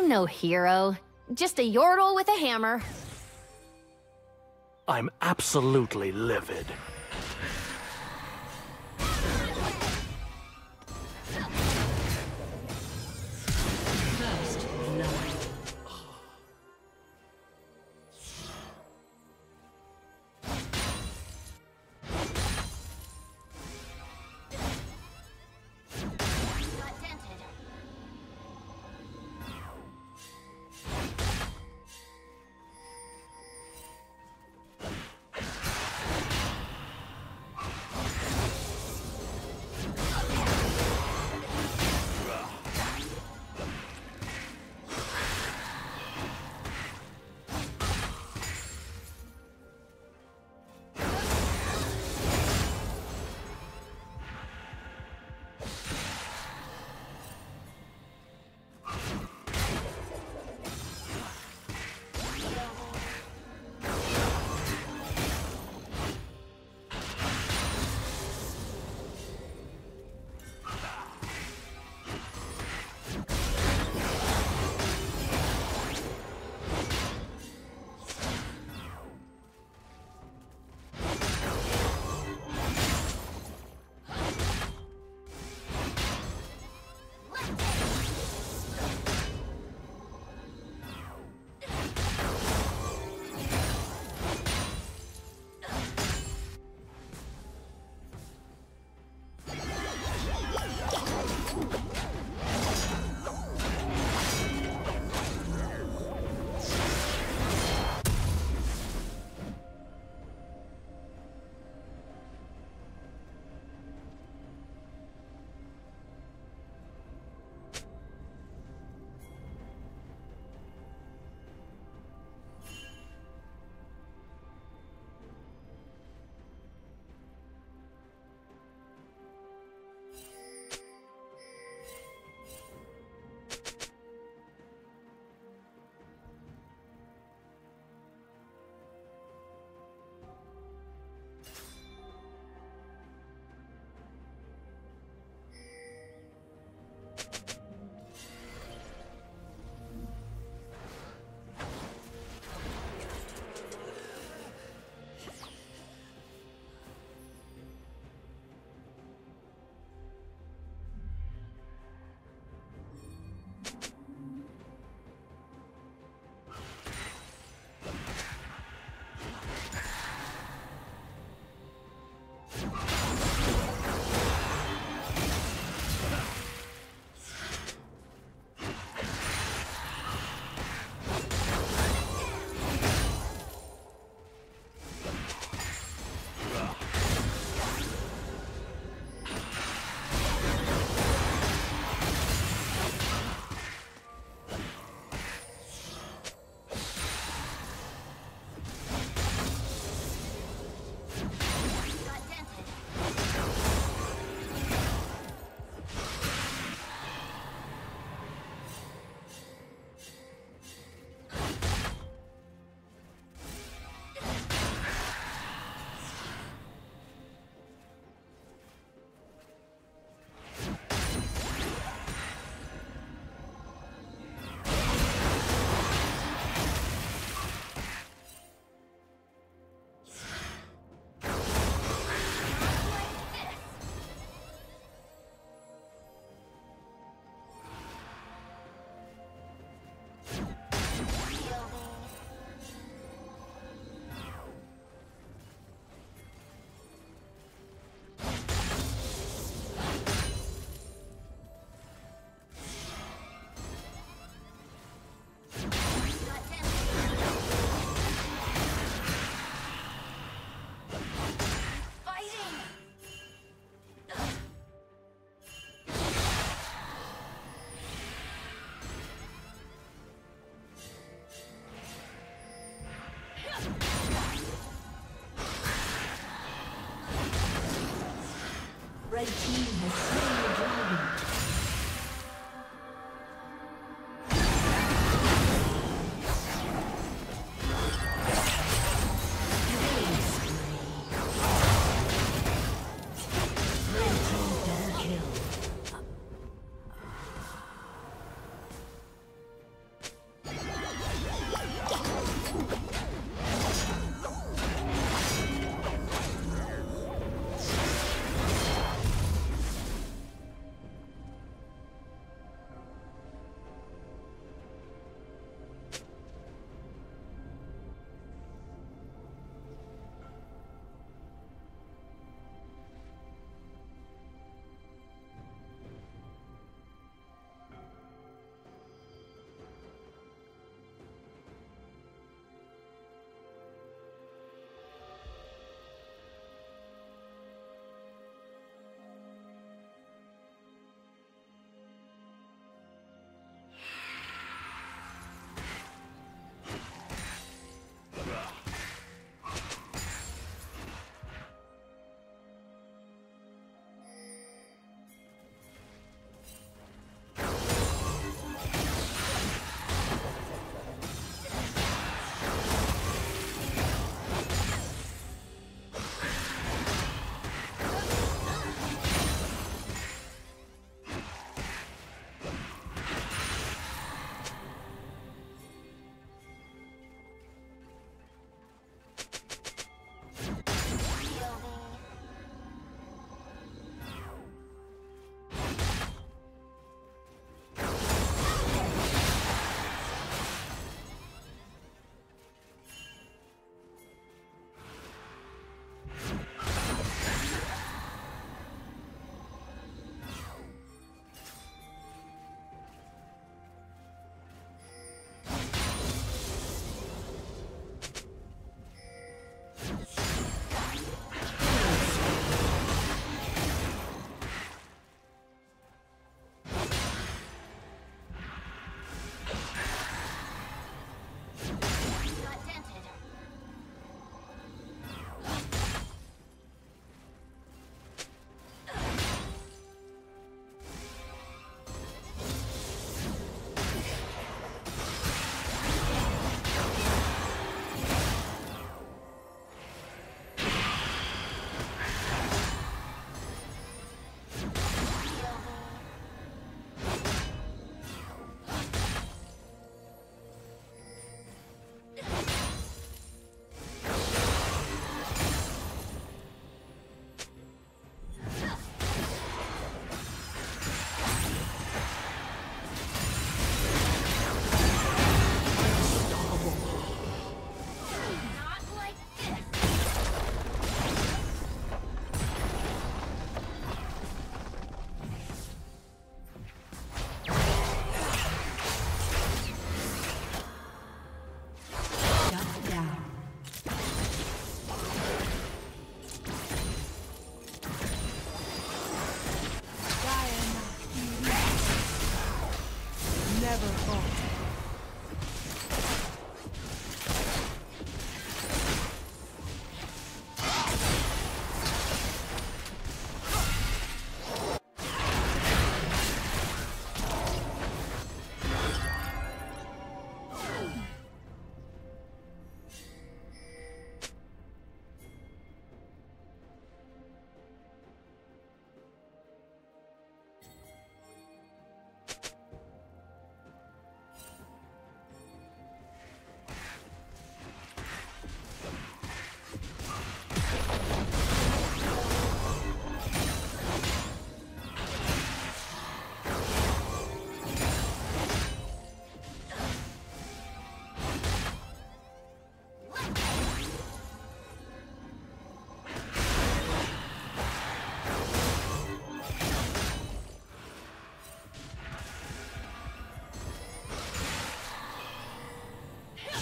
I'm no hero. Just a yordle with a hammer. I'm absolutely livid.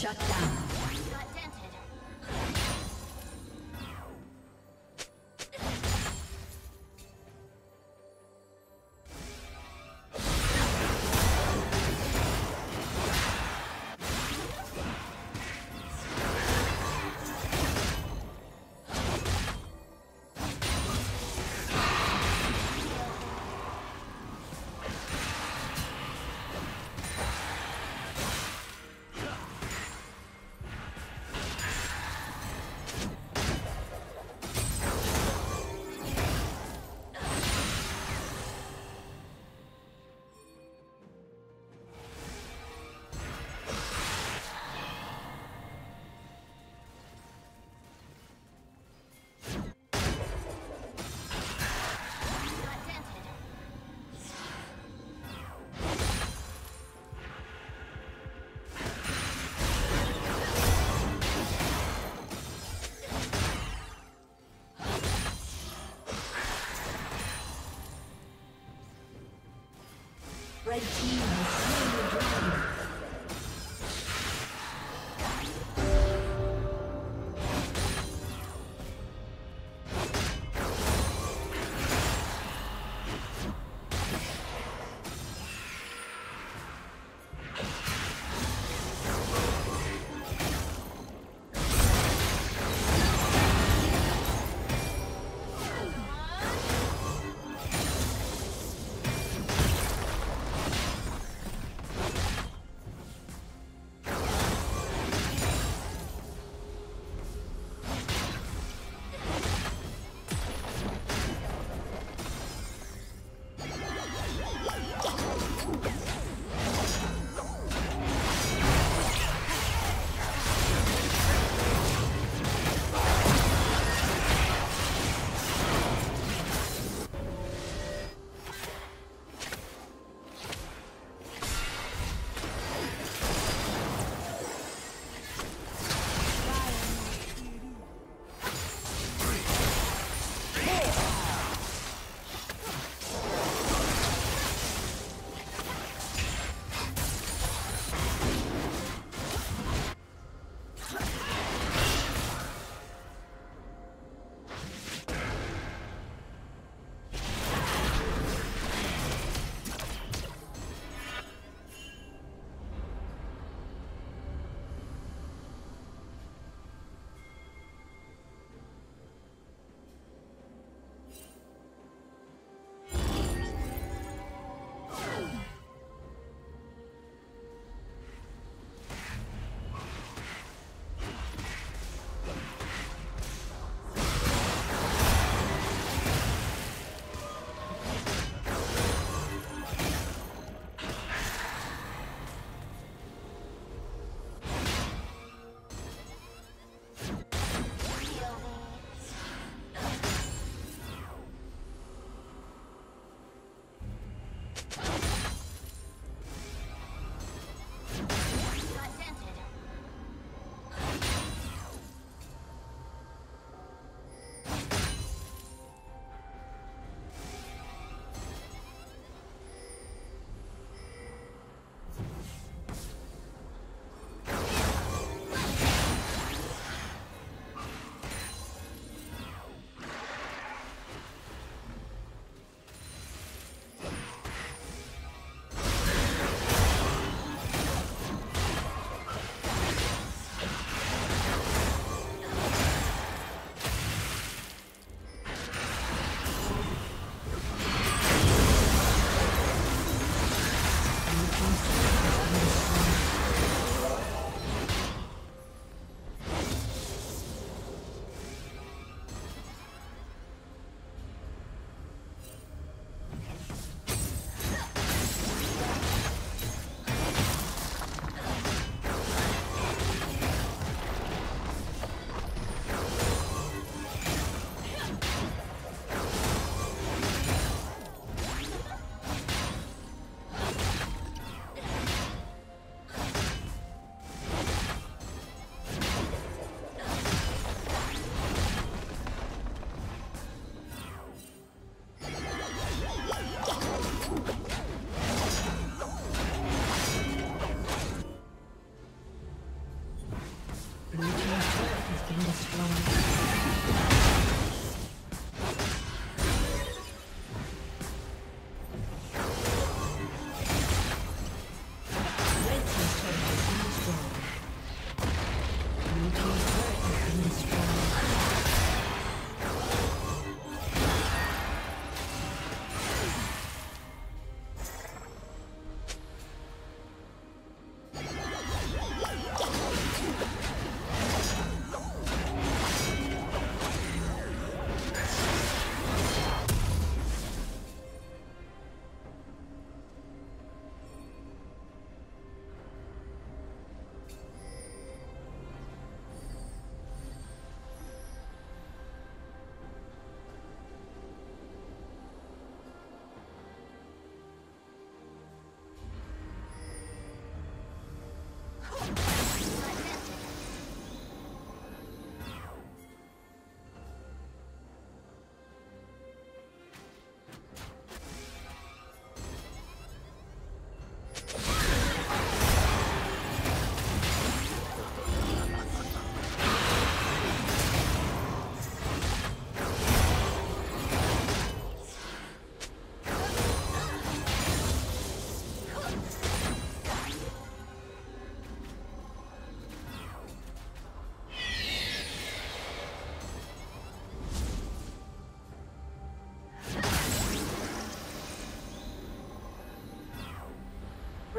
Shut down.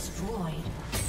Destroyed.